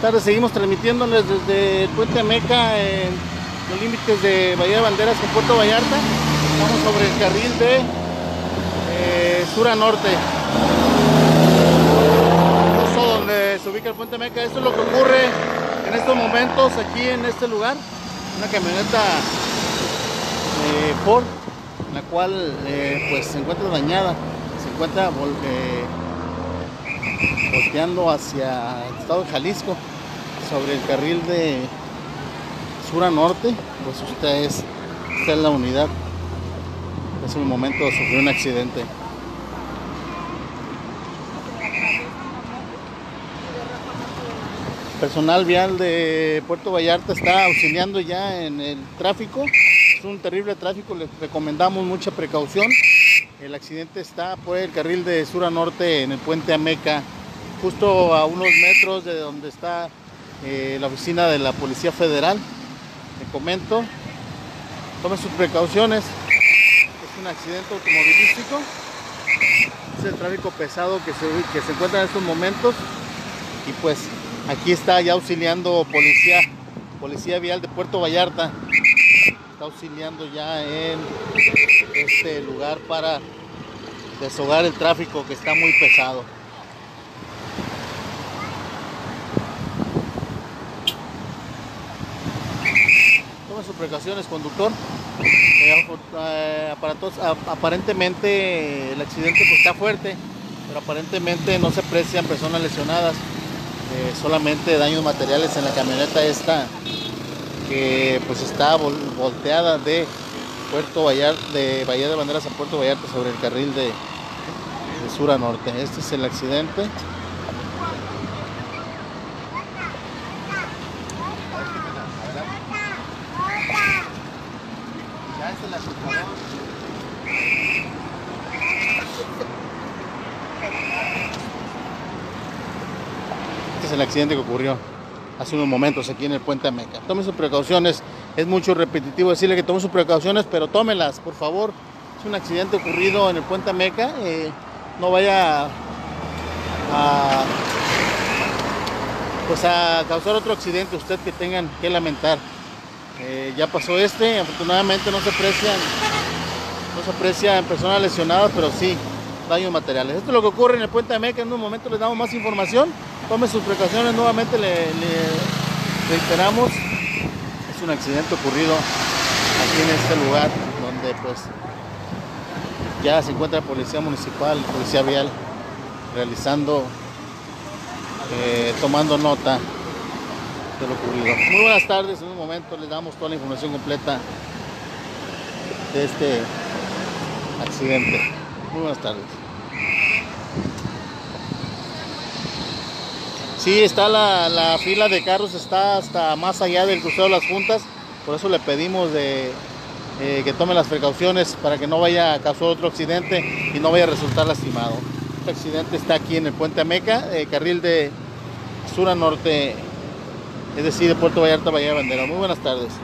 tardes, seguimos transmitiéndoles desde el puente Meca en los límites de Bahía de Banderas con Puerto Vallarta. Estamos sobre el carril de eh, sur a norte. Justo donde se ubica el puente Meca. Esto es lo que ocurre en estos momentos aquí en este lugar. Una camioneta eh, Ford, la cual eh, pues se encuentra dañada, se encuentra eh, volteando hacia el estado de Jalisco sobre el carril de sur a norte, pues usted es, esta es la unidad. Hace un momento sufrió un accidente. Personal vial de Puerto Vallarta está auxiliando ya en el tráfico. Es un terrible tráfico, les recomendamos mucha precaución. El accidente está por el carril de sur a norte en el puente Ameca, justo a unos metros de donde está eh, la oficina de la Policía Federal. Le comento, tome sus precauciones. Es un accidente automovilístico. Es el tráfico pesado que se, que se encuentra en estos momentos. Y pues aquí está ya auxiliando policía, policía vial de Puerto Vallarta. Está auxiliando ya en este lugar para deshogar el tráfico que está muy pesado. Tome sus precauciones, conductor. Eh, eh, aparentemente el accidente pues, está fuerte, pero aparentemente no se aprecian personas lesionadas. Eh, solamente daños materiales en la camioneta esta que pues está vol- volteada de Puerto Vallarta, de Bahía de Banderas a Puerto Vallarta sobre el carril de, sur a norte. Este es el accidente. Este es el accidente que ocurrió hace unos momentos aquí en el puente Ameca. Tome sus precauciones. Es mucho repetitivo decirle que tome sus precauciones, pero tómelas, por favor. Es un accidente ocurrido en el puente Ameca. eh, no vaya a, pues a causar otro accidente usted que tengan que lamentar. Eh, ya pasó este, afortunadamente no se aprecian, no se personas lesionadas, pero sí daños materiales. Esto es lo que ocurre en el puente Ameca. En un momento les damos más información. Tome sus precauciones, nuevamente le, le reiteramos. Un accidente ocurrido aquí en este lugar donde pues ya se encuentra policía municipal, policía vial realizando, eh, tomando nota de lo ocurrido. Muy buenas tardes, en un momento les damos toda la información completa de este accidente. Muy buenas tardes. Sí, está la, la fila de carros, está hasta más allá del crucero de las juntas, por eso le pedimos de, eh, que tome las precauciones para que no vaya a causar otro accidente y no vaya a resultar lastimado. Este accidente está aquí en el puente Ameca, eh, carril de sur a norte, es decir, de Puerto Vallarta, Bahía de Bandera. Muy buenas tardes.